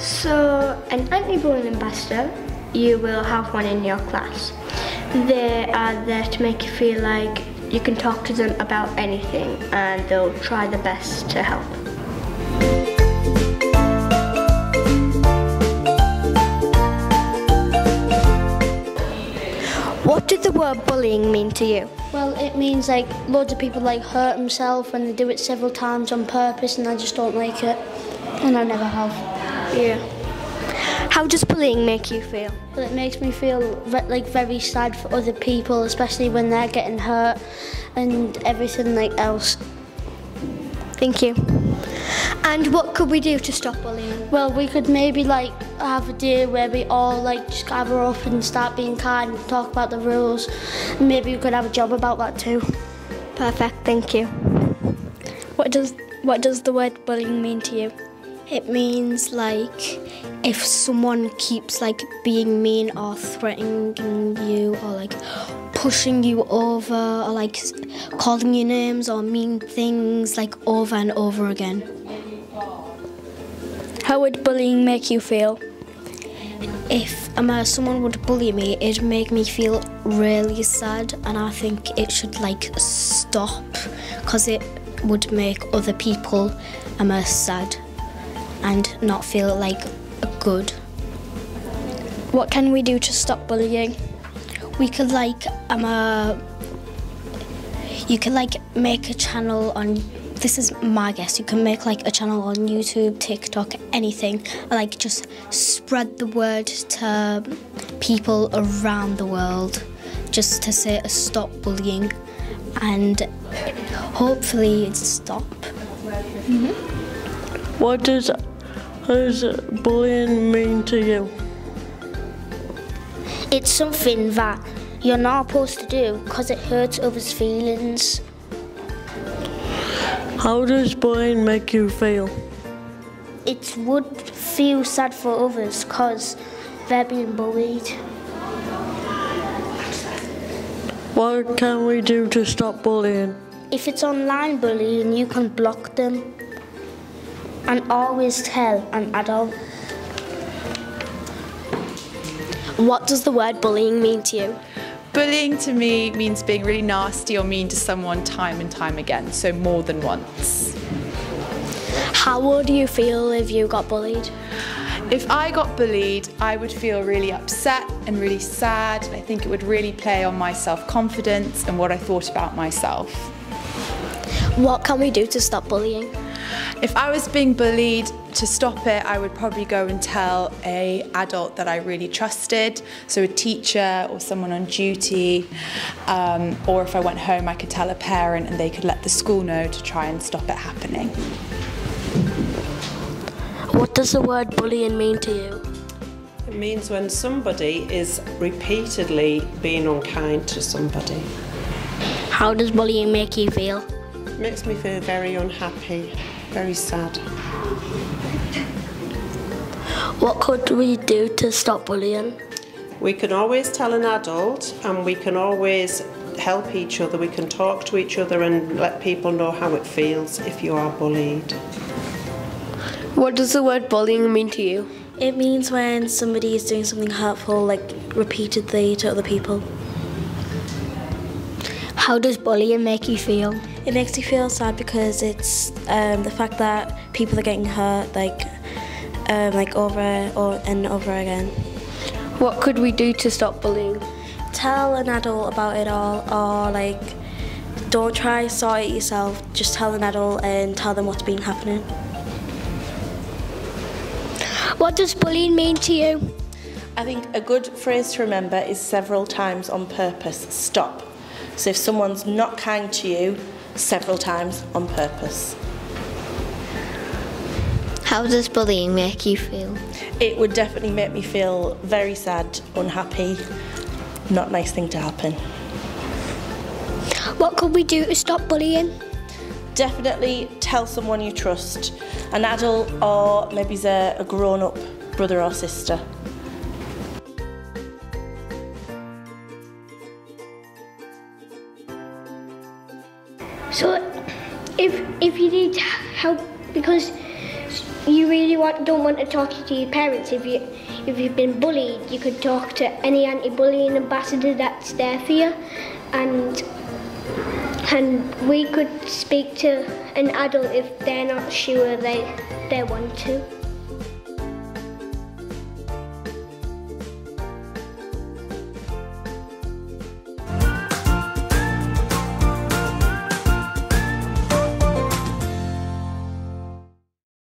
So, an anti-bullying ambassador, you will have one in your class. They are there to make you feel like you can talk to them about anything and they'll try their best to help. What did the word bullying mean to you? Well, it means like loads of people like hurt themselves and they do it several times on purpose, and I just don't like it, and I never have. Yeah. How does bullying make you feel? Well, it makes me feel like very sad for other people, especially when they're getting hurt and everything like else. Thank you. And what could we do to stop bullying? Well, we could maybe like have a day where we all like just gather up and start being kind and talk about the rules. And maybe we could have a job about that too. Perfect, thank you. What does what does the word bullying mean to you? It means like if someone keeps like being mean or threatening you or like pushing you over or like calling you names or mean things like over and over again. How would bullying make you feel? If um, uh, someone would bully me, it'd make me feel really sad, and I think it should like stop because it would make other people um, uh, sad and not feel like a good. What can we do to stop bullying? We could like um uh, you could like make a channel on this is my guess. You can make like a channel on YouTube, TikTok, anything. and, Like just spread the word to people around the world just to say stop bullying and hopefully it stop. What does, does bullying mean to you? It's something that you're not supposed to do because it hurts others' feelings. How does bullying make you feel? It would feel sad for others because they're being bullied. What can we do to stop bullying? If it's online bullying, you can block them and always tell an adult. What does the word bullying mean to you? Bullying to me means being really nasty or mean to someone time and time again, so more than once. How would you feel if you got bullied? If I got bullied, I would feel really upset and really sad. I think it would really play on my self confidence and what I thought about myself. What can we do to stop bullying? If I was being bullied, to stop it, I would probably go and tell a adult that I really trusted, so a teacher or someone on duty, um, or if I went home, I could tell a parent and they could let the school know to try and stop it happening. What does the word bullying mean to you? It means when somebody is repeatedly being unkind to somebody. How does bullying make you feel? It makes me feel very unhappy, very sad. What could we do to stop bullying? We can always tell an adult and we can always help each other. We can talk to each other and let people know how it feels if you are bullied. What does the word bullying mean to you? It means when somebody is doing something hurtful, like repeatedly to other people. How does bullying make you feel? It makes me feel sad because it's um, the fact that people are getting hurt, like, um, like over or and over again. What could we do to stop bullying? Tell an adult about it all, or like, don't try to sort it yourself. Just tell an adult and tell them what's been happening. What does bullying mean to you? I think a good phrase to remember is several times on purpose. Stop. So if someone's not kind to you, several times on purpose. How does bullying make you feel? It would definitely make me feel very sad, unhappy, not nice thing to happen. What could we do to stop bullying? Definitely tell someone you trust, an adult or maybe a, a grown up brother or sister. So, if if you need help, because you really want, don't want to talk to your parents, if you if you've been bullied, you could talk to any anti-bullying ambassador that's there for you, and and we could speak to an adult if they're not sure they they want to.